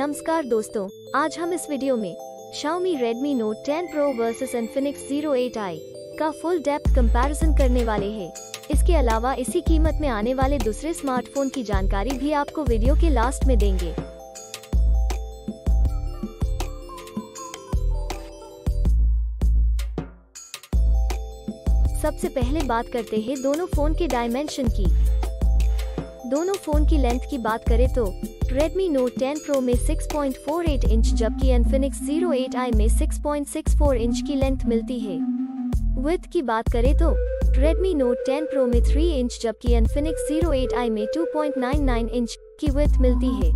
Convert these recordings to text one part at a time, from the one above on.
नमस्कार दोस्तों, आज हम इस वीडियो में Xiaomi Redmi Note 10 Pro versus Infinix Zero 8i का फुल डेप्थ कंपैरिजन करने वाले हैं। इसके अलावा इसी कीमत में आने वाले दूसरे स्मार्टफ़ोन की जानकारी भी आपको वीडियो के लास्ट में देंगे सबसे पहले बात करते हैं दोनों फ़ोन के डायमेंशन की दोनों फ़ोन की लेंथ की बात करें तो Redmi Note 10 Pro में 6.48 इंच, जबकि Infinix Zero 8i में 6.64 इंच की लेंथ मिलती है। विथ की बात करें तो Redmi Note 10 Pro में 3 इंच, जबकि Infinix Zero 8i में 2.99 इंच की विथ मिलती है,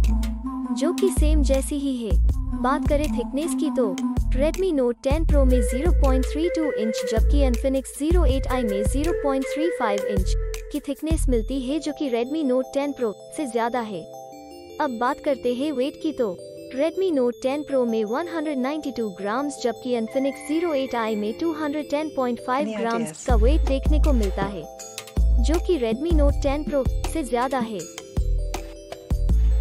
जो कि सेम जैसी ही है। बात करें थिकनेस की तो Redmi Note 10 Pro में 0.32 इंच, जबकि Infinix Zero 8i में 0.35 इंच की थिकनेस मिलती है जो कि Redmi Note 10 Pro से ज़्यादा है। अब बात करते हैं वेट की तो। Redmi Note 10 Pro में 192 ग्राम्स जबकि Infinix Zero 8i में 210.5 ग्राम्स का वेट देखने को मिलता है जो कि Redmi Note 10 Pro से ज़्यादा है।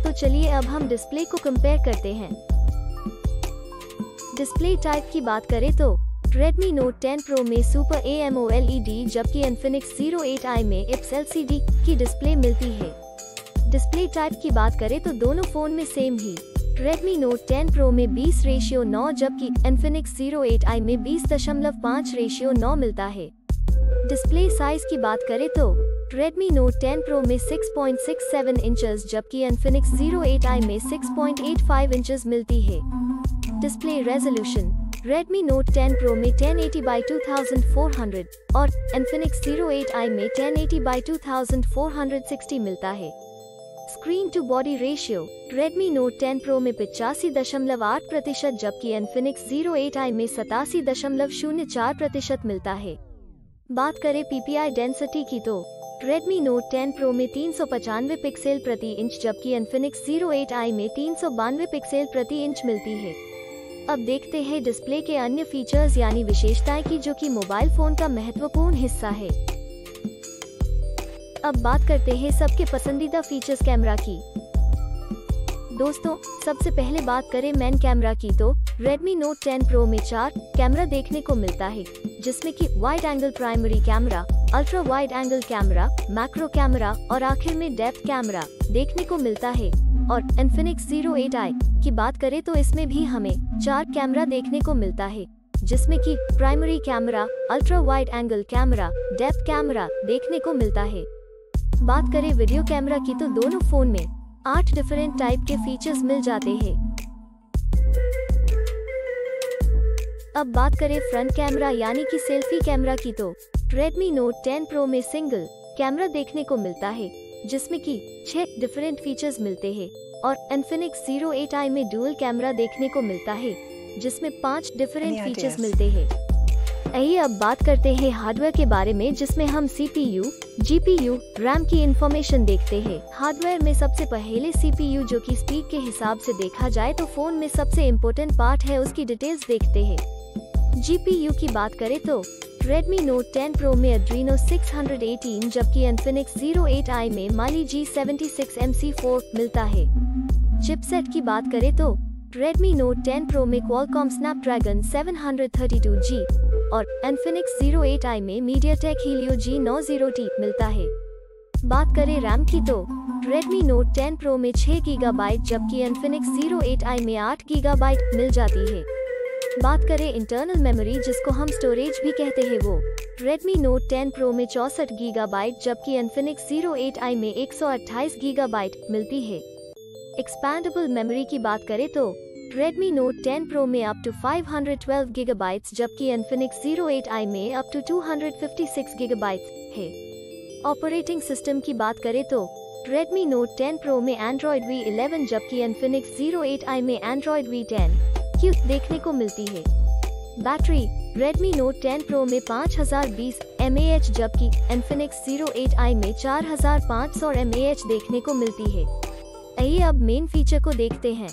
तो चलिए अब हम डिस्प्ले को कंपेयर करते हैं। डिस्प्ले टाइप की बात करें तो Redmi Note 10 Pro में सुपर AMOLED जबकि Infinix Zero 8i में IPS LCD की डिस्प्ले मिलती है। डिस्प्ले टाइप की बात करें तो दोनों फ़ोन में सेम ही। Redmi Note 10 Pro में 20 रेशियो 9 जबकि Infinix Zero 8i में 20.5 रेशियो 9 मिलता है। डिस्प्ले साइज़ की बात करें तो Redmi Note 10 Pro में 6.67 इंचेस जबकि Infinix Zero 8i में 6.85 इंचेस मिलती है। Display resolution Redmi Note 10 Pro में 1080 by 2400 और Infinix Zero 8i में 1080 by 2460 मिलता है। Screen to body ratio Redmi Note 10 Pro में पिचासी दशमलव आठ प्रतिशत जबकि Infinix Zero 8i में सतासी दशमलव शून्य चार प्रतिशत मिलता है। बात करें PPI डेंसिटी की तो Redmi Note 10 Pro में तीन सौ पचानवे पिक्सल प्रति इंच जबकि Infinix Zero 8i में तीन सौ बानवे पिक्सल प्रति इंच मिलती है। अब देखते हैं डिस्प्ले के अन्य फीचर्स यानी विशेषताएँ की जो कि मोबाइल फ़ोन का महत्वपूर्ण हिस्सा है। अब बात करते हैं सबके पसंदीदा फीचर्स कैमरा की। दोस्तों, सबसे पहले बात करें मैन कैमरा की तो Redmi Note 10 Pro में चार कैमरा देखने को मिलता है, जिसमें कि wide angle primary camera ultra wide angle camera macro camera और आखिर में डेप्थ कैमरा देखने को मिलता है, और इन्फिनिक्स ज़ीरो एट 8i की बात करें तो इसमें भी हमें चार कैमरा देखने को मिलता है, जिसमें कि primary camera ultra wide angle camera depth camera देखने को मिलता है। बात करें वीडियो कैमरा की तो दोनों फ़ोन में आठ डिफरेंट टाइप के फीचर्स मिल जाते हैं। अब बात करें फ्रंट कैमरा यानी कि सेल्फी कैमरा की तो Redmi Note 10 Pro में सिंगल कैमरा देखने को मिलता है, जिसमें कि छह डिफरेंट फीचर्स मिलते हैं। और एनफिनिक्स ज़ीरो एट आई में डुअल कैमरा देखने को मिलता है जिसमें पाँच डिफरेंट फीचर्स मिलते हैं। आइए अब बात करते हैं हार्डवेयर के बारे में जिसमें हम CPU, GPU, रैम की इंफॉर्मेशन देखते हैं। हार्डवेयर में सबसे पहले CPU जो कि स्पीड के हिसाब से देखा जाए तो फ़ोन में सबसे इम्पोर्टेंट पार्ट है उसकी डिटेल्स देखते हैं। GPU की बात करें तो Redmi Note 10 Pro में Adreno 618 जबकि Infinix Zero 8i में Mali G76 MC4 मिलता है चिपसेट की बात करें तो Redmi Note 10 Pro में Qualcomm Snapdragon 732G और Infinix Zero 8i में MediaTek Helio G90T मिलता है बात करें रैम की तो Redmi Note 10 Pro में 6 गीगाबाइट जबकि Infinix Zero 8i में 8 गीगाबाइट मिल जाती है बात करें इंटरनल मेमोरी जिसको हम स्टोरेज भी कहते हैं वो। Redmi Note 10 Pro में चौसठ गीगाबाइट जबकि Infinix Zero 8i में 128 गीगाबाइट मिलती है। एक्सपैंडेबल मेमोरी की बात करें तो Redmi Note 10 Pro में अप टू 512 गीगाबाइट्स जबकि Infinix Zero 8i में अप टू 256 गीगाबाइट्स है। ऑपरेटिंग सिस्टम की बात करें तो Redmi Note 10 Pro में Android V11 जबकि Infinix Zero 8i में Android V10 की देखने को मिलती है। बैटरी, Redmi Note 10 Pro में 5020 mAh जबकि Infinix Zero 8i में 4500 mAh देखने को मिलती है। आइए अब मेन फीचर को देखते हैं।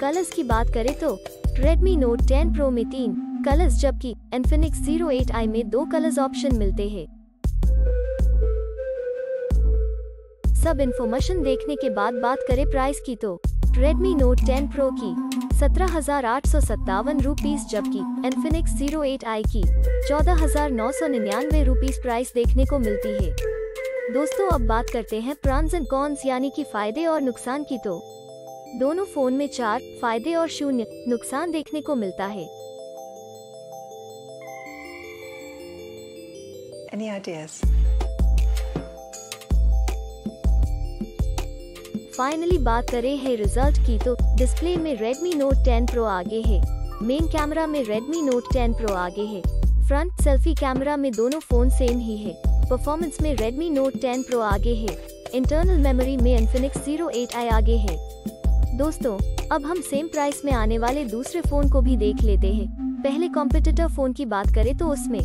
कलर्स की बात करें तो Redmi Note 10 Pro में तीन कलर्स जबकि Infinix Zero 8i में दो कलर्स ऑप्शन मिलते हैं। सब इन्फॉर्मेशन देखने के बाद बात करें प्राइस की तो। Redmi Note 10 Pro की, सत्रह हज़ार आठ सौ सत्तावन रूपीज जबकि Infinix Zero 8i की, चौदह हज़ार नौ सौ निन्यानवे रूपीज प्राइस देखने को मिलती है। दोस्तों, अब बात करते हैं प्रॉन्स एंड कॉन्स यानी कि फ़ायदे और नुकसान की तो। दोनों फ़ोन में चार, फ़ायदे और शून्य, नुकसान देखने को मिलता है। Any ideas? फाइनली बात करें है रिज़ल्ट की तो डिस्प्ले में Redmi Note 10 Pro आगे है मेन कैमरा में Redmi Note 10 Pro आगे है फ्रंट सेल्फी कैमरा में दोनों फ़ोन सेम ही है परफॉर्मेंस में Redmi Note 10 Pro आगे है इंटरनल मेमोरी में Infinix Zero 8i आगे है दोस्तों, अब हम सेम प्राइस में आने वाले दूसरे फ़ोन को भी देख लेते हैं। पहले कॉम्पिटिटर फ़ोन की बात करें तो उसमें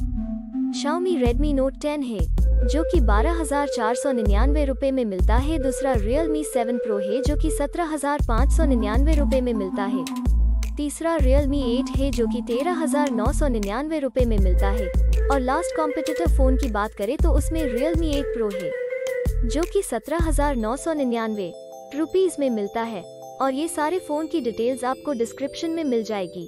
Xiaomi Redmi Note 10 है, जो कि बारह हज़ार चार सौ निन्यानवे रूपए में मिलता है। दूसरा Realme 7 Pro है, जो कि सत्रह हज़ार पाँच सौ निन्यानवे रूपए में मिलता है। तीसरा Realme 8 है, जो कि तेरह हज़ार नौ सौ निन्यानवे रूपए में मिलता है। और लास्ट कॉम्पिटिटिव फ़ोन की बात करें तो उसमें Realme 8 Pro है, जो कि सत्रह हज़ार नौ सौ निन्यानवे रुपीज़ में मिलता है। और ये सारे फ़ोन की डिटेल्स आपको डिस्क्रिप्शन में मिल जाएगी।